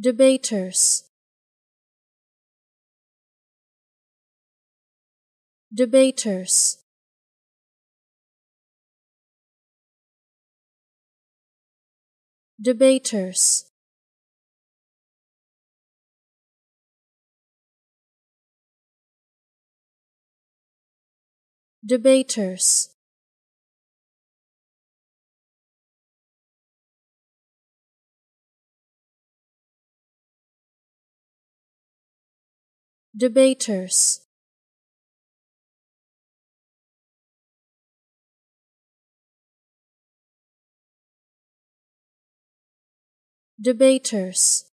debaters. Debaters. Debaters. Debaters debaters. Debaters